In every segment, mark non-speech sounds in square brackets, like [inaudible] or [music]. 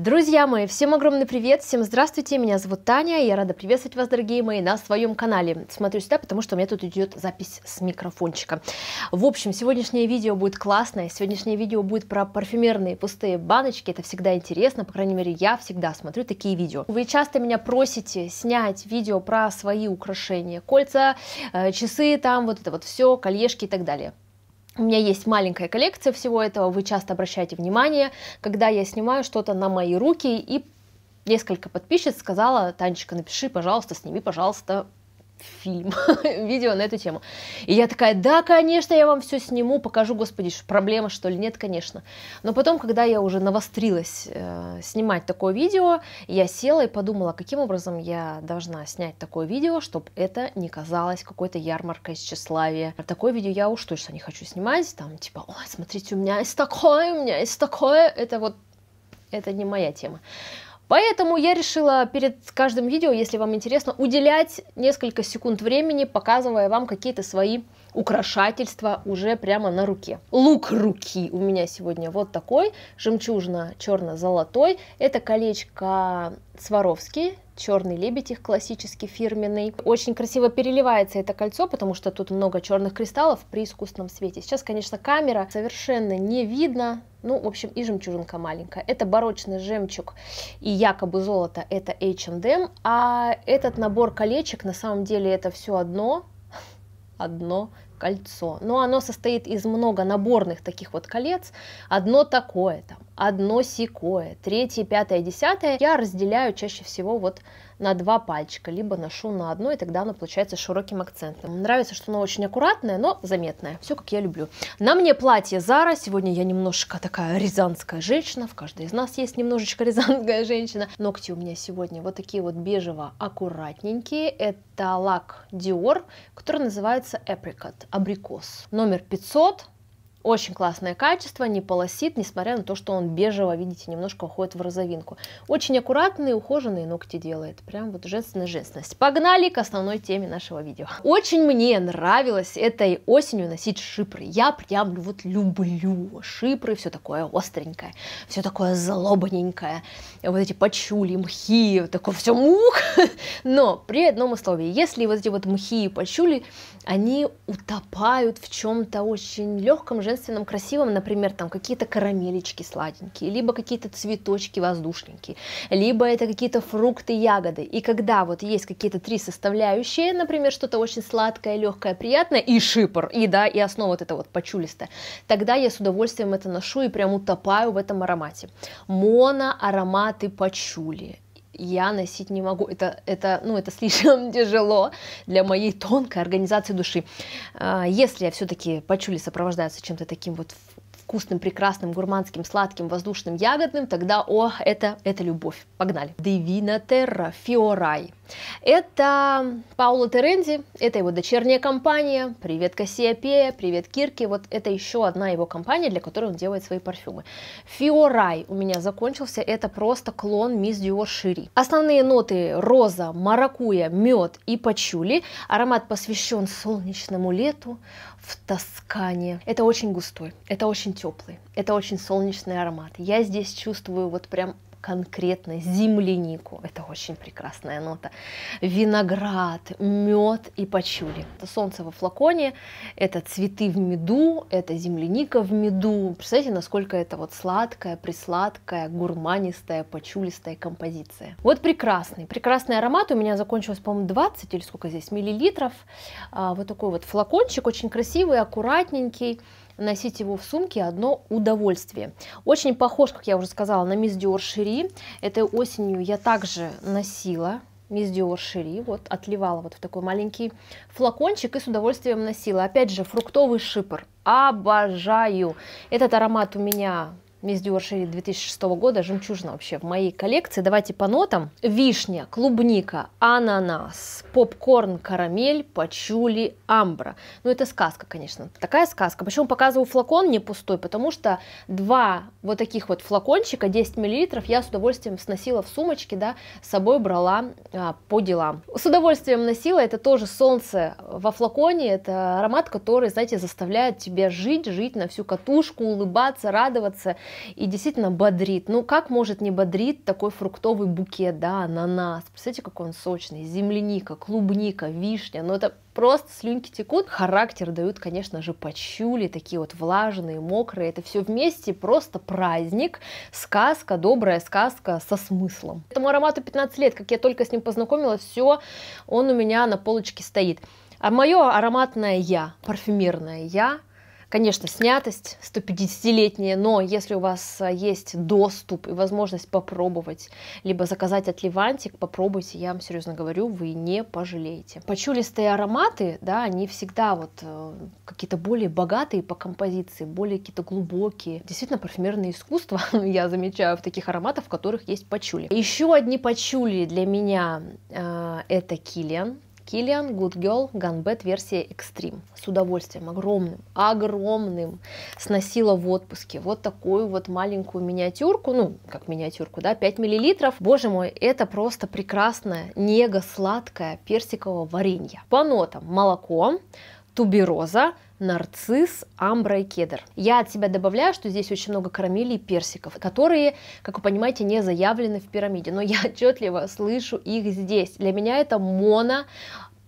Друзья мои, всем огромный привет, всем здравствуйте, меня зовут Таня, я рада приветствовать вас, дорогие мои, на своем канале. Смотрю сюда, потому что у меня тут идет запись с микрофончика. В общем, сегодняшнее видео будет классное, сегодняшнее видео будет про парфюмерные пустые баночки, это всегда интересно, по крайней мере, я всегда смотрю такие видео. Вы часто меня просите снять видео про свои украшения, кольца, э, часы там, вот это вот все, кольешки и так далее. У меня есть маленькая коллекция всего этого, вы часто обращаете внимание, когда я снимаю что-то на мои руки, и несколько подписчиц сказала, Танечка, напиши, пожалуйста, сними, пожалуйста, фильм, [laughs] видео на эту тему. И я такая, да, конечно, я вам все сниму, покажу, господи, проблема, что ли, нет, конечно. Но потом, когда я уже навострилась э, снимать такое видео, я села и подумала, каким образом я должна снять такое видео, чтобы это не казалось какой-то ярмаркой тщеславия. Такое видео я уж точно не хочу снимать, там, типа, ой, смотрите, у меня есть такое, у меня есть такое, это вот, это не моя тема. Поэтому я решила перед каждым видео, если вам интересно, уделять несколько секунд времени, показывая вам какие-то свои украшательства уже прямо на руке. Лук руки у меня сегодня вот такой, жемчужно-черно-золотой. Это колечко Сваровский, черный лебедь их классический фирменный. Очень красиво переливается это кольцо, потому что тут много черных кристаллов при искусственном свете. Сейчас, конечно, камера совершенно не видно, ну, в общем, и жемчужинка маленькая. Это барочный жемчуг и якобы золото, это H&M, а этот набор колечек, на самом деле, это все одно, [laughs] одно кольцо. Но оно состоит из много наборных таких вот колец. Одно такое там, одно секое, третье, пятое, десятое. Я разделяю чаще всего вот на два пальчика, либо ношу на одно, и тогда оно получается широким акцентом. Нравится, что оно очень аккуратное, но заметное. Все как я люблю. На мне платье Зара. Сегодня я немножко такая рязанская женщина. В каждой из нас есть немножечко [laughs] рязанская женщина. Ногти у меня сегодня вот такие вот бежево-аккуратненькие. Это лак Dior, который называется Apricot, абрикос. Номер 500 очень классное качество, не полосит, несмотря на то, что он бежево, видите, немножко уходит в розовинку. Очень аккуратные, ухоженные ногти делает. Прям вот женственная женственность. Погнали к основной теме нашего видео. Очень мне нравилось этой осенью носить шипры. Я прям вот люблю шипры, все такое остренькое, все такое злобненькое. Вот эти почули, мхи, такое все мух. [laughs] Но при одном условии, если вот эти вот мхи и почули, они утопают в чем-то очень легком, женственном, красивом, например, там какие-то карамелечки сладенькие, либо какие-то цветочки воздушненькие, либо это какие-то фрукты, ягоды. И когда вот есть какие-то три составляющие, например, что-то очень сладкое, легкое, приятное, и шипр, и да, и основа вот это вот почулистая, тогда я с удовольствием это ношу и прям утопаю в этом аромате. Моно ароматы почули я носить не могу. Это, это, ну, это слишком [laughs] тяжело для моей тонкой организации души. А, если я все-таки почули сопровождаются чем-то таким вот вкусным, прекрасным, гурманским, сладким, воздушным, ягодным, тогда, о, это, это любовь. Погнали. Divina Terra Fiorai. Это Пауло Терензи, это его дочерняя компания. Привет Кассиопея, привет Кирки. Вот это еще одна его компания, для которой он делает свои парфюмы. Фиорай у меня закончился, это просто клон Мисс Диор Шири. Основные ноты роза, маракуя, мед и пачули. Аромат посвящен солнечному лету, в Тоскане. Это очень густой, это очень теплый, это очень солнечный аромат. Я здесь чувствую вот прям конкретно землянику. Это очень прекрасная нота. Виноград, мед и пачули. Это солнце во флаконе, это цветы в меду, это земляника в меду. Представляете, насколько это вот сладкая, присладкая, гурманистая, пачулистая композиция. Вот прекрасный, прекрасный аромат. У меня закончилось, по-моему, 20 или сколько здесь миллилитров. А, вот такой вот флакончик, очень красивый, аккуратненький носить его в сумке одно удовольствие. Очень похож, как я уже сказала, на Мисс Диор Шири. Этой осенью я также носила Мисс Диор Шири, вот отливала вот в такой маленький флакончик и с удовольствием носила. Опять же, фруктовый шипр. Обожаю. Этот аромат у меня Мисс Диор Шерри 2006 года, жемчужина вообще в моей коллекции. Давайте по нотам. Вишня, клубника, ананас, попкорн, карамель, пачули, амбра. Ну, это сказка, конечно. Такая сказка. Почему показываю флакон не пустой? Потому что два вот таких вот флакончика, 10 мл, я с удовольствием сносила в сумочке, да, с собой брала а, по делам. С удовольствием носила. Это тоже солнце во флаконе. Это аромат, который, знаете, заставляет тебя жить, жить на всю катушку, улыбаться, радоваться – и действительно бодрит. Ну, как может не бодрить такой фруктовый букет, да, ананас. Представляете, какой он сочный. Земляника, клубника, вишня. Ну, это просто слюнки текут. Характер дают, конечно же, почули, такие вот влажные, мокрые. Это все вместе просто праздник, сказка, добрая сказка со смыслом. Этому аромату 15 лет, как я только с ним познакомилась, все, он у меня на полочке стоит. А мое ароматное я, парфюмерное я, Конечно, снятость 150-летняя, но если у вас а, есть доступ и возможность попробовать, либо заказать от Левантик, попробуйте, я вам серьезно говорю, вы не пожалеете. Почулистые ароматы, да, они всегда вот э, какие-то более богатые по композиции, более какие-то глубокие. Действительно, парфюмерное искусство [laughs] я замечаю в таких ароматах, в которых есть пачули. Еще одни пачули для меня э, это Киллиан Киллиан Good Girl Gunbet версия Extreme. С удовольствием, огромным, огромным. Сносила в отпуске. Вот такую вот маленькую миниатюрку, ну, как миниатюрку, да, 5 миллилитров. Боже мой, это просто прекрасное, него сладкое персиковое варенье. По нотам молоко, тубероза, нарцисс, амбра и кедр. Я от себя добавляю, что здесь очень много карамели и персиков, которые, как вы понимаете, не заявлены в пирамиде, но я [laughs] отчетливо слышу их здесь. Для меня это моно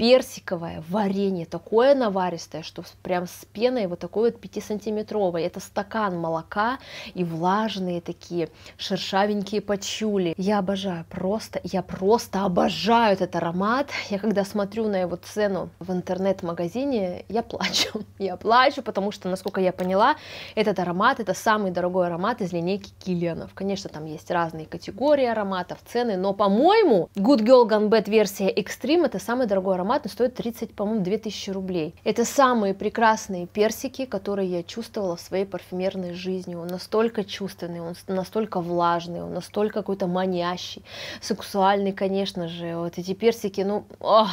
персиковое варенье, такое наваристое, что прям с пеной вот такой вот 5-сантиметровой. Это стакан молока и влажные такие шершавенькие почули. Я обожаю просто, я просто обожаю этот аромат. Я когда смотрю на его цену в интернет-магазине, я плачу. [laughs] Я плачу, потому что, насколько я поняла, этот аромат, это самый дорогой аромат из линейки Киллианов. Конечно, там есть разные категории ароматов, цены, но, по-моему, Good Girl Gone Bad версия Extreme это самый дорогой аромат аромат стоит 30, по-моему, 2000 рублей. Это самые прекрасные персики, которые я чувствовала в своей парфюмерной жизни. Он настолько чувственный, он настолько влажный, он настолько какой-то манящий, сексуальный, конечно же. Вот эти персики, ну, ох.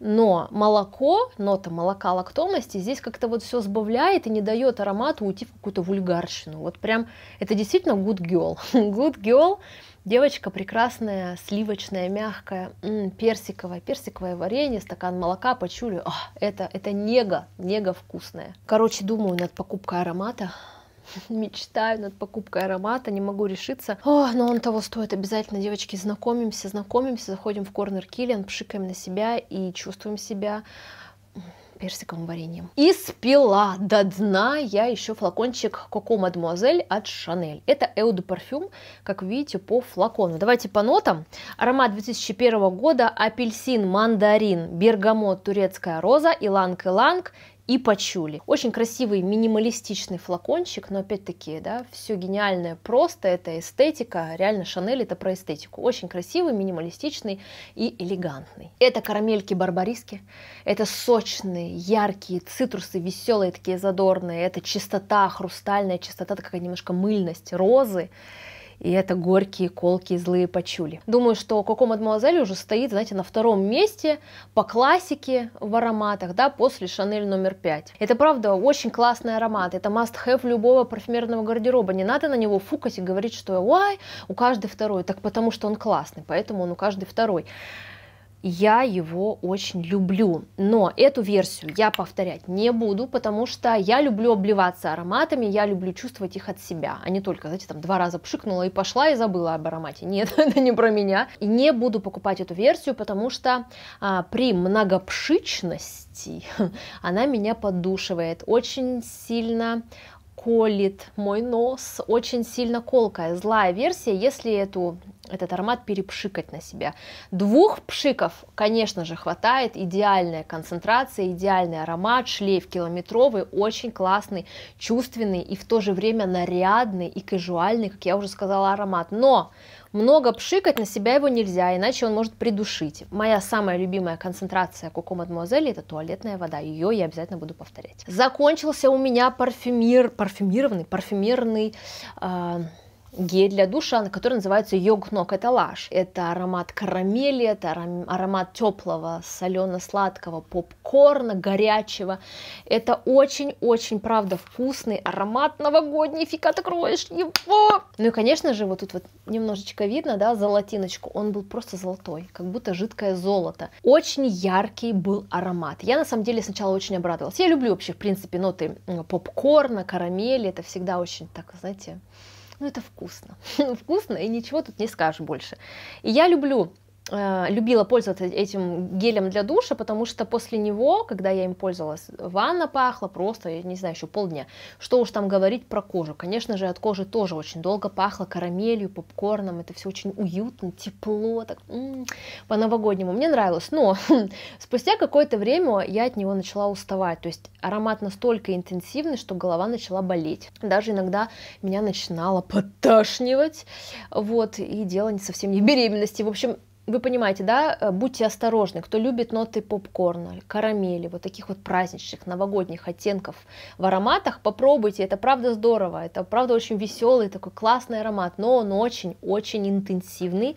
но молоко, нота молока лактомности здесь как-то вот все сбавляет и не дает аромату уйти в какую-то вульгарщину. Вот прям это действительно good girl. [laughs] good girl Девочка прекрасная, сливочная, мягкая, м-м, персиковая, персиковое варенье, стакан молока, почули. О, это, это нега, нега вкусная. Короче, думаю над покупкой аромата. [laughs] Мечтаю над покупкой аромата, не могу решиться. О, но он того стоит. Обязательно, девочки, знакомимся, знакомимся, заходим в корнер Киллиан, пшикаем на себя и чувствуем себя персиковым вареньем. И спила до дна я еще флакончик Коко Мадемуазель от Шанель. Это Eau de Parfum, как видите, по флакону. Давайте по нотам. Аромат 2001 года, апельсин, мандарин, бергамот, турецкая роза, иланг-иланг и пачули. Очень красивый минималистичный флакончик, но опять-таки, да, все гениальное просто, это эстетика, реально Шанель это про эстетику. Очень красивый, минималистичный и элегантный. Это карамельки барбариски, это сочные, яркие цитрусы, веселые такие задорные, это чистота, хрустальная чистота, такая немножко мыльность розы, и это горькие, колкие, злые почули. Думаю, что Коко Мадемуазель уже стоит, знаете, на втором месте по классике в ароматах, да, после Шанель номер 5. Это, правда, очень классный аромат, это must-have любого парфюмерного гардероба, не надо на него фукать и говорить, что ой, у каждой второй, так потому что он классный, поэтому он у каждой второй я его очень люблю. Но эту версию я повторять не буду, потому что я люблю обливаться ароматами, я люблю чувствовать их от себя, а не только, знаете, там два раза пшикнула и пошла и забыла об аромате. [laughs] Нет, это не про меня. И не буду покупать эту версию, потому что а, при многопшичности [laughs] она меня поддушивает очень сильно колит мой нос, очень сильно колкая, злая версия, если эту, этот аромат перепшикать на себя. Двух пшиков, конечно же, хватает, идеальная концентрация, идеальный аромат, шлейф километровый, очень классный, чувственный и в то же время нарядный и казуальный, как я уже сказала, аромат. Но много пшикать на себя его нельзя, иначе он может придушить. Моя самая любимая концентрация Коко Мадемуазели это туалетная вода. Ее я обязательно буду повторять. Закончился у меня парфюмир, парфюмированный, парфюмерный э, гель для душа, который называется Йогнок. Это лаш. Это аромат карамели, это аромат теплого, солено-сладкого попкорна, горячего. Это очень-очень, правда, вкусный аромат новогодний. Фига ты кроешь его? Ну и, конечно же, вот тут вот немножечко видно, да, золотиночку. Он был просто золотой, как будто жидкое золото. Очень яркий был аромат. Я, на самом деле, сначала очень обрадовалась. Я люблю вообще, в принципе, ноты попкорна, карамели. Это всегда очень так, знаете, ну это вкусно. [laughs] вкусно, и ничего тут не скажешь больше. И я люблю любила пользоваться этим гелем для душа, потому что после него, когда я им пользовалась, ванна пахла просто, я не знаю, еще полдня. Что уж там говорить про кожу. Конечно же, от кожи тоже очень долго пахло карамелью, попкорном. Это все очень уютно, тепло, так по-новогоднему. Мне нравилось. Но [laughs] спустя какое-то время я от него начала уставать. То есть аромат настолько интенсивный, что голова начала болеть. Даже иногда меня начинало подташнивать. Вот, и дело не совсем не беременности. В общем, вы понимаете, да, э, будьте осторожны, кто любит ноты попкорна, карамели, вот таких вот праздничных, новогодних оттенков в ароматах, попробуйте, это правда здорово, это правда очень веселый, такой классный аромат, но он очень-очень интенсивный,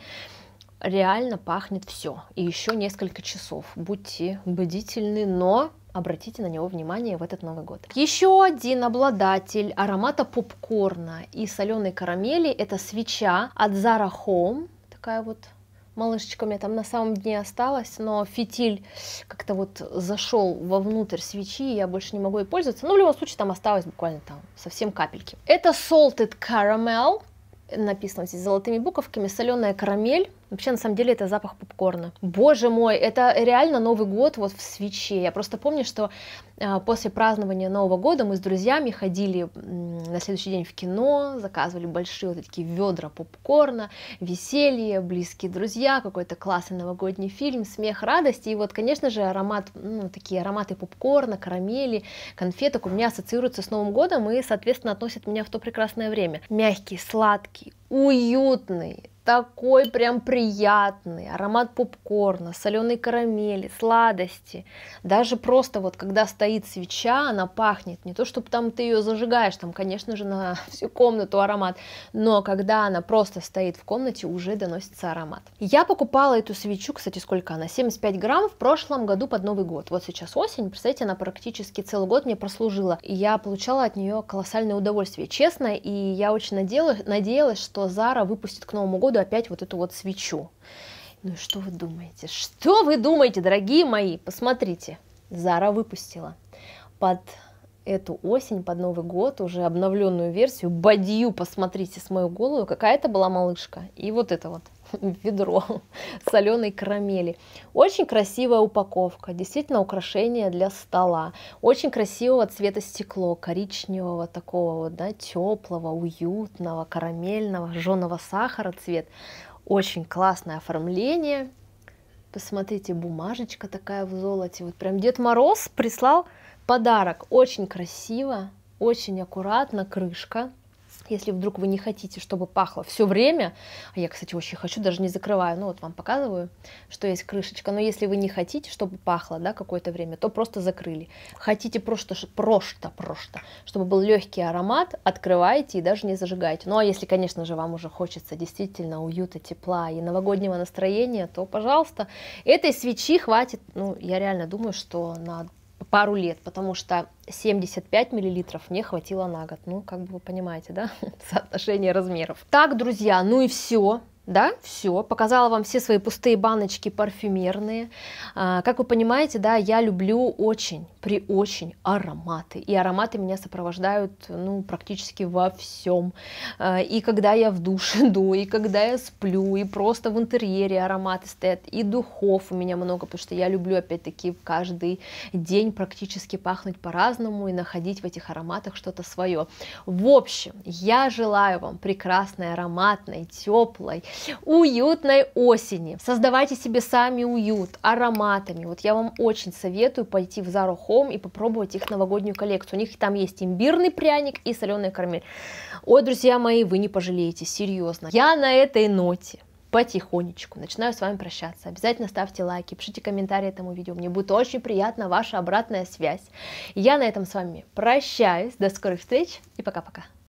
реально пахнет все, и еще несколько часов, будьте бдительны, но обратите на него внимание в этот Новый год. Еще один обладатель аромата попкорна и соленой карамели, это свеча от Zara Home, такая вот малышечка у меня там на самом дне осталась, но фитиль как-то вот зашел вовнутрь свечи, и я больше не могу ей пользоваться. Но в любом случае там осталось буквально там совсем капельки. Это Salted Caramel, написано здесь золотыми буковками, соленая карамель. Вообще, на самом деле, это запах попкорна. Боже мой, это реально Новый год вот в свече. Я просто помню, что э, после празднования Нового года мы с друзьями ходили на следующий день в кино, заказывали большие вот такие ведра попкорна, веселье, близкие друзья, какой-то классный новогодний фильм, смех, радость. И вот, конечно же, аромат, ну, такие ароматы попкорна, карамели, конфеток у меня ассоциируются с Новым годом и, соответственно, относят меня в то прекрасное время. Мягкий, сладкий, уютный, такой прям приятный, аромат попкорна, соленой карамели, сладости. Даже просто вот когда стоит свеча, она пахнет, не то чтобы там ты ее зажигаешь, там, конечно же, на [laughs] всю комнату аромат, но когда она просто стоит в комнате, уже доносится аромат. Я покупала эту свечу, кстати, сколько она? 75 грамм в прошлом году под Новый год. Вот сейчас осень, представляете, она практически целый год мне прослужила, и я получала от нее колоссальное удовольствие, честно, и я очень надеялась, надеялась что Зара выпустит к Новому году опять вот эту вот свечу. Ну и что вы думаете? Что вы думаете, дорогие мои? Посмотрите, Зара выпустила под эту осень, под Новый год, уже обновленную версию, бадью, посмотрите с мою голову, какая это была малышка. И вот это вот [laughs] ведро соленой карамели. Очень красивая упаковка, действительно украшение для стола. Очень красивого цвета стекло, коричневого такого вот, да, теплого, уютного, карамельного, жженого сахара цвет. Очень классное оформление. Посмотрите, бумажечка такая в золоте. Вот прям Дед Мороз прислал подарок. Очень красиво, очень аккуратно, крышка если вдруг вы не хотите, чтобы пахло все время, а я, кстати, очень хочу, даже не закрываю, ну вот вам показываю, что есть крышечка, но если вы не хотите, чтобы пахло, да, какое-то время, то просто закрыли. Хотите просто, просто, просто, чтобы был легкий аромат, открываете и даже не зажигаете. Ну а если, конечно же, вам уже хочется действительно уюта, тепла и новогоднего настроения, то, пожалуйста, этой свечи хватит, ну, я реально думаю, что на пару лет, потому что 75 миллилитров мне хватило на год. Ну, как бы вы понимаете, да, [laughs] соотношение размеров. Так, друзья, ну и все да, все, показала вам все свои пустые баночки парфюмерные. А, как вы понимаете, да, я люблю очень, при очень ароматы, и ароматы меня сопровождают, ну, практически во всем. А, и когда я в душ [laughs] иду, и когда я сплю, и просто в интерьере ароматы стоят, и духов у меня много, потому что я люблю, опять-таки, каждый день практически пахнуть по-разному и находить в этих ароматах что-то свое. В общем, я желаю вам прекрасной, ароматной, теплой, уютной осени. Создавайте себе сами уют ароматами. Вот я вам очень советую пойти в Zara Home и попробовать их новогоднюю коллекцию. У них там есть имбирный пряник и соленая карамель. Ой, друзья мои, вы не пожалеете, серьезно. Я на этой ноте потихонечку начинаю с вами прощаться. Обязательно ставьте лайки, пишите комментарии этому видео. Мне будет очень приятна ваша обратная связь. Я на этом с вами прощаюсь. До скорых встреч и пока-пока.